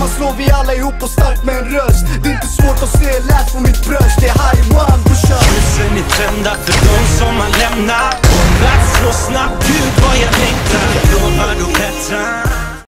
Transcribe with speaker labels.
Speaker 1: Tillsammans slår vi alla ihop och starkt med en röst. Det är inte svårt att se, läs på mitt bröst. Det är här är man, brorsan
Speaker 2: Ljusen är tända för de som har lämnat. Vår plats slår snabbt